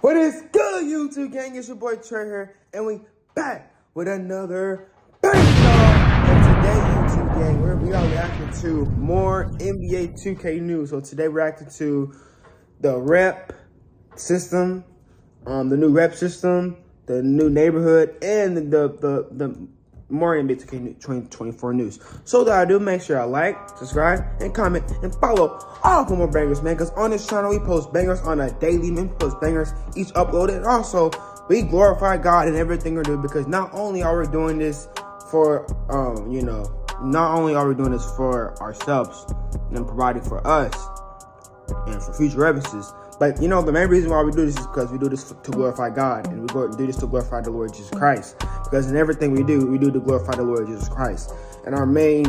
What is good, YouTube gang? It's your boy Trey here, and we back with another bang And today, YouTube gang, we're, we are reacting to more NBA 2K news. So today, we're reacting to the rep system, um, the new rep system, the new neighborhood, and the the the more NBA 2K 2024 news. So that I do, make sure I like, subscribe, and comment, and follow all for more bangers, man. Because on this channel, we post bangers on a daily, man. We post bangers each upload, and also we glorify God in everything we do. Because not only are we doing this for, um, you know, not only are we doing this for ourselves and providing for us and for future references, but you know, the main reason why we do this is because we do this to glorify God, and we go do this to glorify the Lord Jesus Christ. Because in everything we do, we do to glorify the Lord Jesus Christ. And our main,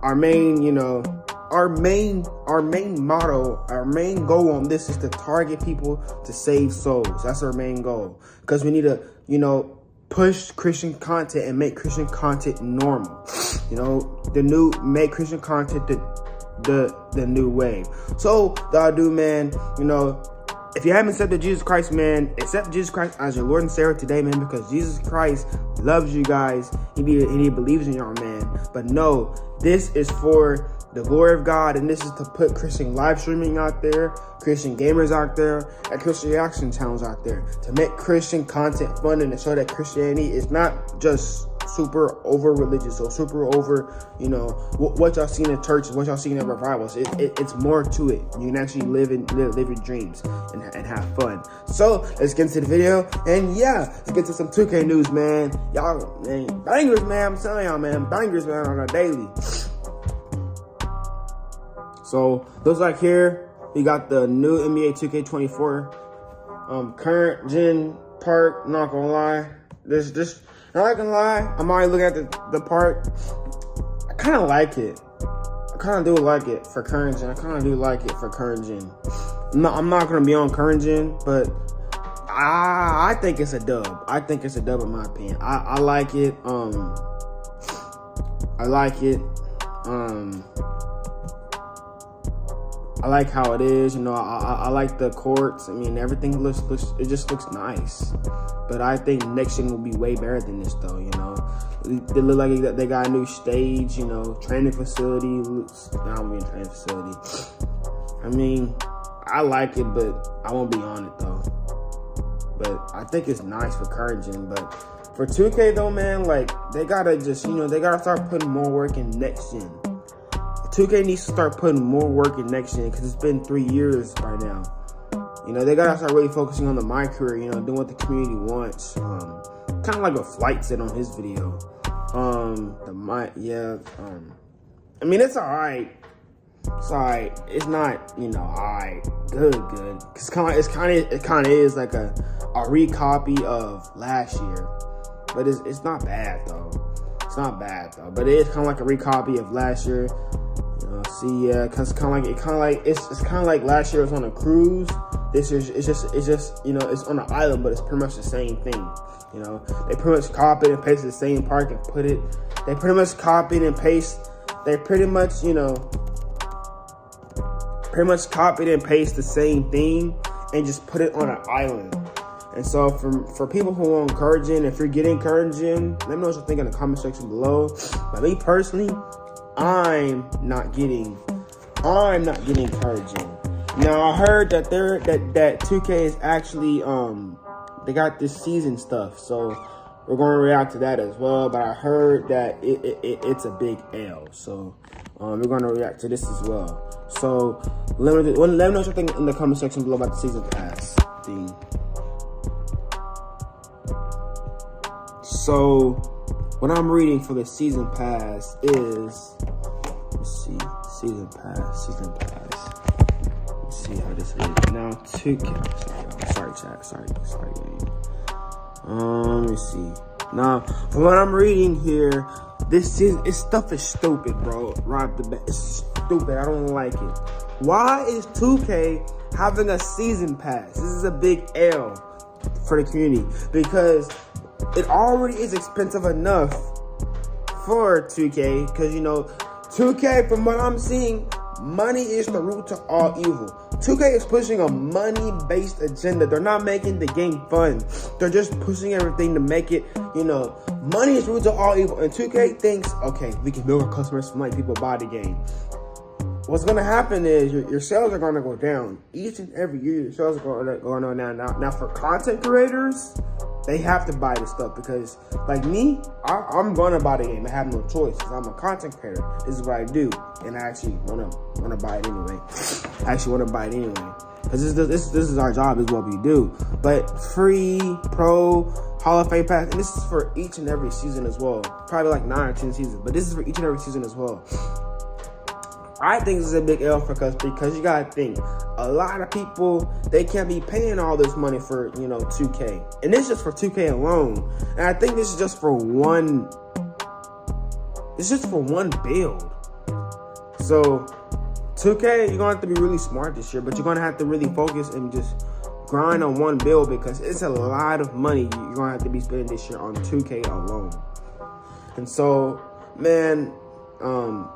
our main, you know, our main, our main motto, our main goal on this is to target people to save souls. That's our main goal. Because we need to, you know, push Christian content and make Christian content normal. You know, the new make Christian content the the the new wave. So, the do man, you know, if you haven't accepted Jesus Christ, man, accept Jesus Christ as your Lord and Savior today, man, because Jesus Christ loves you guys. He, be, and he believes in y'all, man. But no, this is for the glory of God, and this is to put Christian live streaming out there, Christian gamers out there, and Christian reaction channels out there to make Christian content fun and to show that Christianity is not just super over religious or super over, you know, what, y'all seen in churches, what y'all seen in revivals. It, it, it's more to it. You can actually live and live, live your dreams and, and have fun. So let's get into the video. And yeah, let's get to some 2K news, man. Y'all, man, bangers, man. I'm telling y'all, man, bangers, man, on a daily. So looks like here we got the new NBA 2K24 um, current gen park. Not gonna lie, this this not gonna lie, I'm already looking at the, the part. I kind of like it. I kind of do like it for current gen. I kind of do like it for current gen. I'm not, I'm not gonna be on current gen, but I I think it's a dub. I think it's a dub in my opinion. I, I like it. Um, I like it. Um, I like how it is. You know, I, I, I, like the courts. I mean, everything looks looks it just looks nice. But I think next gen will be way better than this, though. You know, they look like they got a new stage. You know, training facility. Looks, I don't mean training facility. I mean, I like it, but I won't be on it though. But I think it's nice for current gen. But for 2K though, man, like they gotta just you know they gotta start putting more work in next gen. 2K needs to start putting more work in next gen because it's been three years by now. You know, they gotta start really focusing on the my career, you know, doing what the community wants. Um, kind of like what Flight said on his video. Um, the my, yeah, um, I mean, it's alright. It's alright. It's not, you know, alright, good, good. Cause kind of, it's kind of, it kind of is like a, a recopy of last year, but it's, it's not bad though. It's not bad though, but it is kind of like a recopy of last year. Uh, see, yeah, cause kind of like it, kind of like it's it's kind of like last year was on a cruise. This is it's just it's just you know it's on an island, but it's pretty much the same thing. You know, they pretty much copied and pasted the same park and put it. They pretty much copied and paste. They pretty much you know pretty much copied and paste the same thing and just put it on an island. And so for, for people who are encouraging, if you're getting encouraging, let me know what you think in the comment section below. But me personally, I'm not getting I'm not getting encouraging. Now I heard that they're that that 2K is actually um they got this season stuff, so we're going to react to that as well. But I heard that it, it, it it's a big L, so um, we're going to react to this as well. So let me let me know what you think in the comment section below about the season pass thing. So what I'm reading for the season pass is, let's see, season pass, season pass. Let's see how this is. Now, 2K, sorry, chat, sorry, sorry, Um, let me see. Now, from what I'm reading here, this is, this stuff is stupid, bro. Right the back, it's stupid, I don't like it. Why is 2K having a season pass? This is a big L for the community because it already is expensive enough for 2K because, you know, 2K, from what I'm seeing, money is the root to all evil. 2K is pushing a money-based agenda. They're not making the game fun. They're just pushing everything to make it, you know, money is root to all evil. And 2K thinks, okay, we can build our customers from like people buy the game. What's gonna happen is your, your sales are gonna go down. Each and every year, your sales are going, going on down. Now, now for content creators, they have to buy the stuff because, like me, I, am gonna buy the game. I have no choice I'm a content creator. This is what I do, and I actually wanna wanna buy it anyway. I actually wanna buy it anyway because this, this this is our job. Is what we do. But free pro Hall of Fame pass, and this is for each and every season as well. Probably like nine or ten seasons, but this is for each and every season as well. I think this is a big L for us because you gotta think a lot of people they can't be paying all this money for you know 2K, and this is just for 2K alone. And I think this is just for one. It's just for one build. So 2K, you're gonna have to be really smart this year, but you're gonna have to really focus and just grind on one build because it's a lot of money you're gonna have to be spending this year on 2K alone. And so, man, um,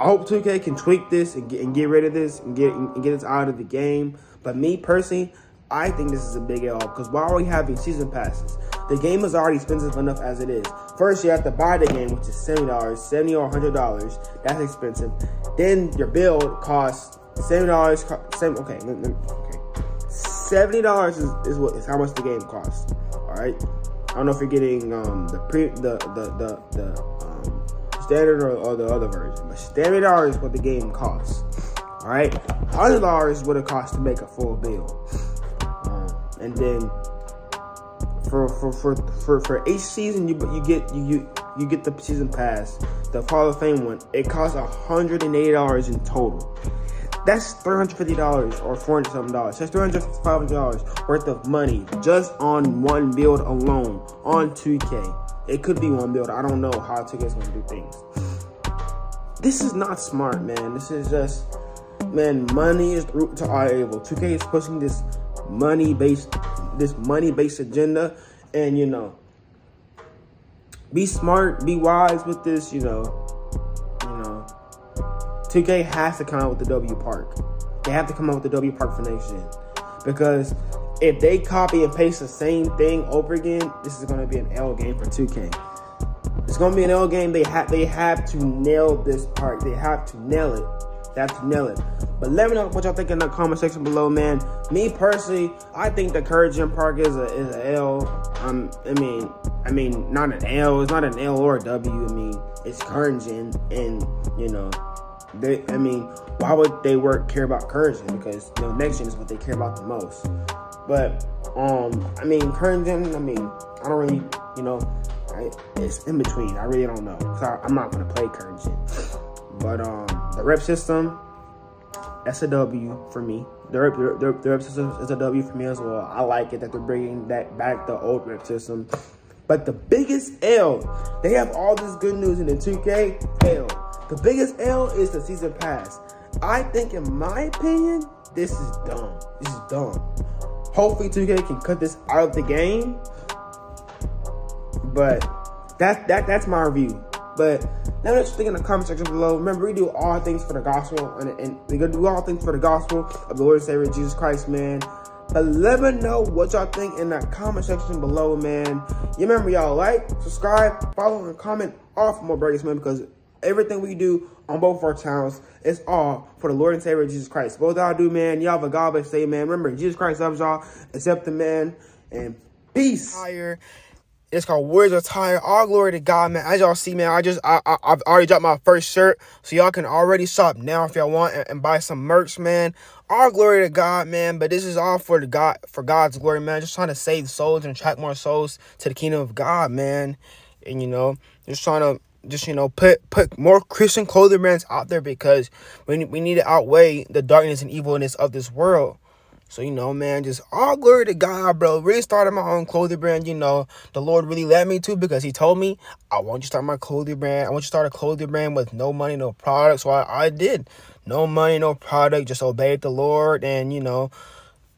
I hope 2K can tweak this and get, and get rid of this and get and get this out of the game. But me personally, I think this is a big L because why are we having season passes? The game is already expensive enough as it is. First, you have to buy the game, which is $70, 70 or $100. That's expensive. Then your build costs $70. Same, okay, okay. $70 is, is what is how much the game costs. All right. I don't know if you're getting um, the pre the the the, the standard or, or, the other version. But standard dollars is what the game costs. All right, hundred dollars is what it costs to make a full build. Um, and then for for for for for each season, you you get you you you get the season pass, the Hall of Fame one. It costs hundred and eighty dollars in total. That's three hundred fifty dollars or four hundred something dollars. That's three hundred five hundred dollars worth of money just on one build alone on 2K. It could be one build. I don't know how 2K is going to do things. This is not smart, man. This is just, man, money is the root to all evil. 2K is pushing this money-based, this money-based agenda. And, you know, be smart, be wise with this, you know. You know, 2K has to come out with the W Park. They have to come out with the W Park for next gen. Because if they copy and paste the same thing over again, this is going to be an L game for 2K. It's going to be an L game. They have they have to nail this part. They have to nail it. They have to nail it. But let me know what y'all think in the comment section below, man. Me personally, I think the Current Gen Park is a is a L. Um, I mean, I mean, not an L. It's not an L or a W. I mean, it's Courage and you know, they. I mean, why would they work care about Courage Because you know, next gen is what they care about the most. But um, I mean, current gen. I mean, I don't really, you know, I, it's in between. I really don't know. So I, am not gonna play current gen. But um, the rep system, that's a W for me. The rep, the, the rep system is a W for me as well. I like it that they're bringing that back the old rep system. But the biggest L, they have all this good news in the 2K L. The biggest L is the season pass. I think, in my opinion, this is dumb. This is dumb. Hopefully 2K can cut this out of the game. But that that that's my review. But let me know what you think in the comment section below. Remember, we do all things for the gospel, and, and we gonna do all things for the gospel of the Lord and Savior Jesus Christ, man. But let me know what y'all think in that comment section below, man. You remember, y'all like, subscribe, follow, and comment for more breaks, man, because everything we do on both our channels It's all for the Lord and Savior Jesus Christ. Both y'all do, man. Y'all have a God bless day, man. Remember, Jesus Christ loves y'all. Accept the man. And peace. Higher. It's called Warrior Attire. All glory to God, man. As y'all see, man, I just I, I have already dropped my first shirt, so y'all can already shop now if y'all want and, and, buy some merch, man. All glory to God, man. But this is all for the God for God's glory, man. Just trying to save souls and attract more souls to the kingdom of God, man. And you know, just trying to just you know put put more Christian clothing brands out there because we we need to outweigh the darkness and evilness of this world. So you know, man, just all glory to God, bro. Really started my own clothing brand. You know, the Lord really led me to because He told me I want you to start my clothing brand. I want you to start a clothing brand with no money, no product. So I, I did. No money, no product. Just obeyed the Lord, and you know,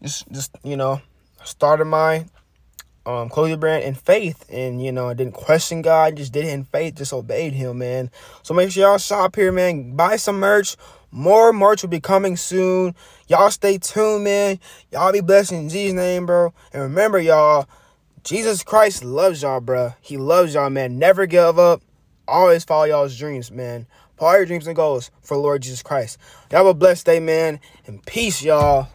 just just you know, started my um, clothing brand in faith. And, you know, I didn't question God, just did it in faith, just obeyed him, man. So make sure y'all shop here, man. Buy some merch. More merch will be coming soon. Y'all stay tuned, man. Y'all be blessed in Jesus' name, bro. And remember, y'all, Jesus Christ loves y'all, bro. He loves y'all, man. Never give up. Always follow y'all's dreams, man. Follow your dreams and goals for Lord Jesus Christ. Y'all have a blessed day, man. And peace, y'all.